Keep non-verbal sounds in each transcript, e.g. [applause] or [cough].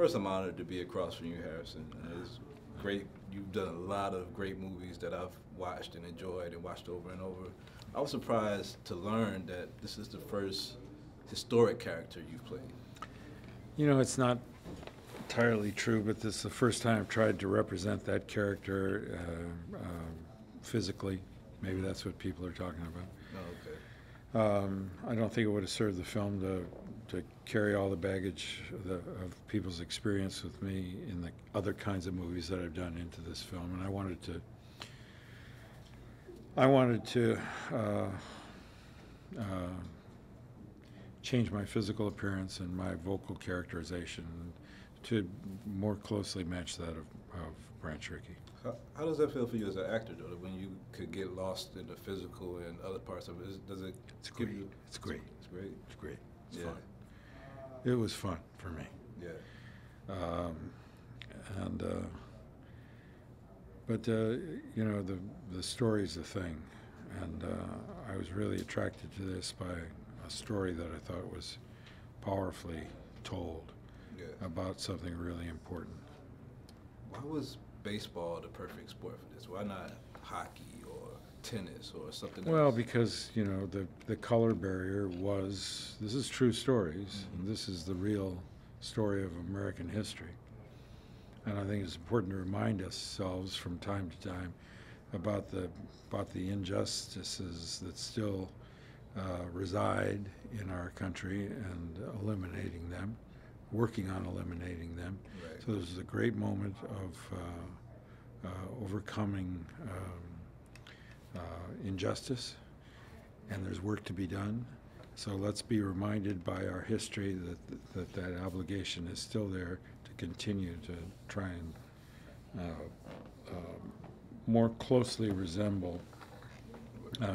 First, I'm honored to be across from you, Harrison. It's great. You've done a lot of great movies that I've watched and enjoyed and watched over and over. I was surprised to learn that this is the first historic character you've played. You know, it's not entirely true, but this is the first time I've tried to represent that character uh, um, physically. Maybe that's what people are talking about. Oh, okay. Um, I don't think it would have served the film to, to carry all the baggage of, the, of people's experience with me in the other kinds of movies that I've done into this film, and I wanted to. I wanted to uh, uh, change my physical appearance and my vocal characterization to more closely match that of, of Branch Rickey. How, how does that feel for you as an actor, though, when you could get lost in the physical and other parts of it? Is, does it It's great. you? It's great. It's great. It's great. It's Yeah. fun. It was fun for me. Yeah. Um, and uh, but uh, you know the the story's the thing, and uh, I was really attracted to this by a story that I thought was powerfully told Yeah. about something really important. Why was baseball the perfect sport for this? Why not hockey or tennis or something Well, else? because you know the the color barrier was this is true stories, and this is the real story of American history. And I think it's important to remind ourselves from time to time about the about the injustices that still uh, reside in our country and eliminating them, working on eliminating them. Right. So this is a great moment of uh, uh, overcoming um, uh, injustice, and there's work to be done. So let's be reminded by our history that that, that obligation is still there to continue to try and uh, uh, more closely resemble uh,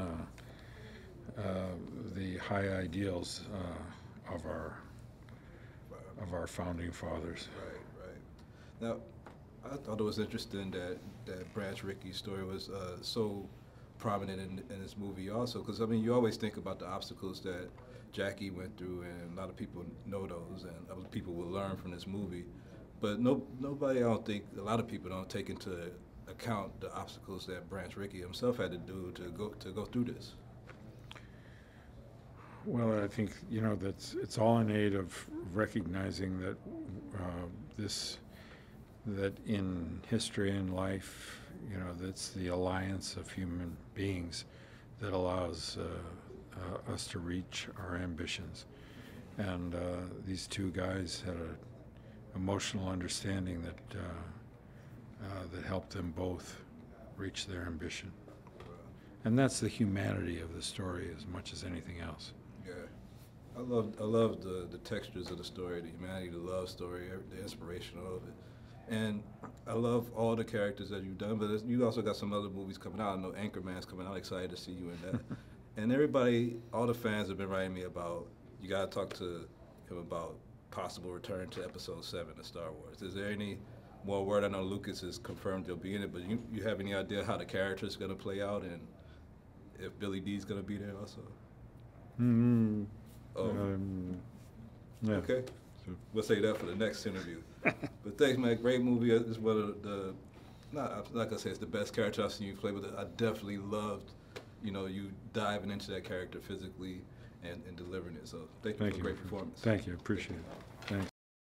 uh, the high ideals uh, of our of our founding fathers. Right, right. Now, I thought it was interesting that that Branch Rickey's story was uh, so prominent in, in this movie also, because I mean, you always think about the obstacles that Jackie went through, and a lot of people know those, and other people will learn from this movie. But no, nobody, I don't think, a lot of people don't take into account the obstacles that Branch Rickey himself had to do to go to go through this. Well, I think you know that's it's all in aid of recognizing that uh, this that in history and life, you know, that's the alliance of human beings that allows uh, uh, us to reach our ambitions. And uh, these two guys had an emotional understanding that uh, uh, that helped them both reach their ambition. And that's the humanity of the story as much as anything else. Yeah, I love I love the the textures of the story, the humanity, the love story, the inspiration of it, and I love all the characters that you've done. But you also got some other movies coming out. I know Anchorman's coming out. Excited to see you in that. [laughs] and everybody, all the fans have been writing me about. You got to talk to him about possible return to Episode Seven of Star Wars. Is there any more word? I know Lucas has confirmed he'll be in it, but you you have any idea how the character is going to play out and if Billy Dee's going to be there also? Mm, Oh. um, yeah. Okay. We'll say that for the next interview. [laughs] but thanks, man. Great movie. It's one of the, not, like gonna say it's the best character I've seen you play, but I definitely loved, you know, you diving into that character physically and, and delivering it. So thank you Thank for you. a great performance. Thank you. Appreciate it.